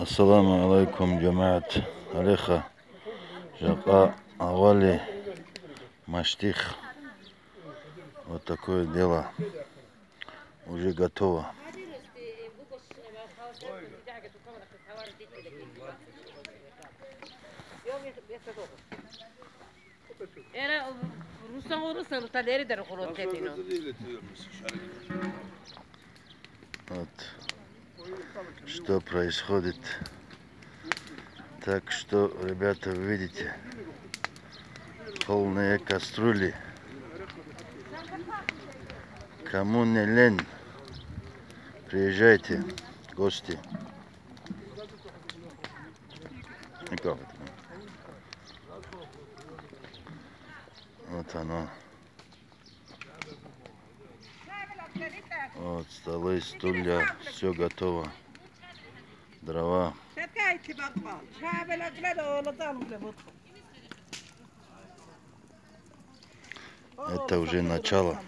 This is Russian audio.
Ассаламу алейкум, джамаат. Алеха, жака, авали, маштих. Вот такое дело. Уже готово. Era Ruslan olursa Ruslan der холодно. Вот что происходит. Так что, ребята, вы видите, полные кастрюли. Кому не лень, приезжайте, гости. Вот оно. Вот столы, стулья, все готово. Дрова. Это уже начало.